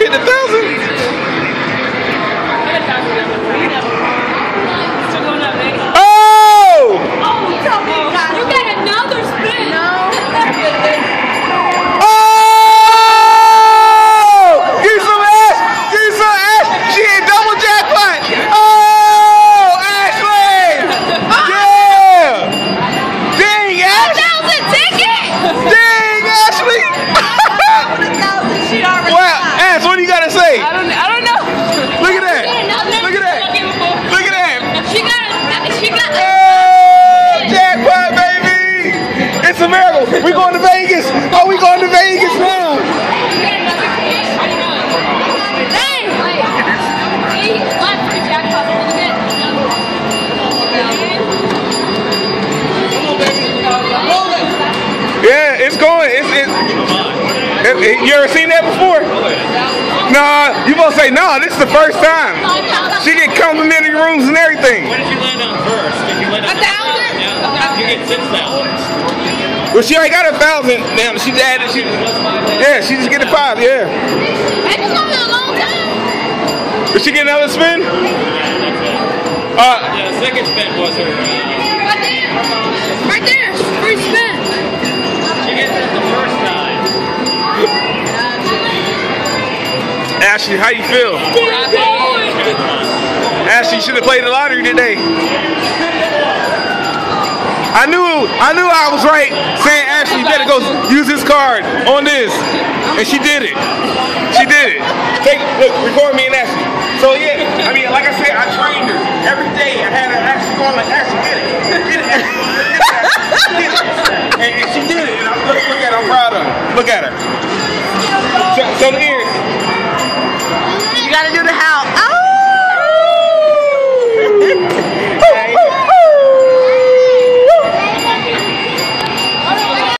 shit, a thousand. Yeah, it's going. It's, it's, it, it- you ever seen that before? Nah, you gonna say no. this is the first time. She get complimentary rooms and everything. What did you land on first? Did you land on A thousand? Yeah, you get six thousand. Well, she already got a thousand. Now she added. She, yeah, she just get a five. Yeah. It's a long time. Did she get another spin? Uh, Yeah, the second spin was her. Right there. Right there. Free spin. she gets it the first time. Ashley, how you feel? Ashley should have played the lottery today. I knew I knew I was right saying Ashley better go use this card on this. And she did it. She did it. every day I had her actually going like, Ashley, get it, get it, Ashley, get it, get it. And, she did it, and I'm look, look at her, I'm proud of her. Look at her. So, so the.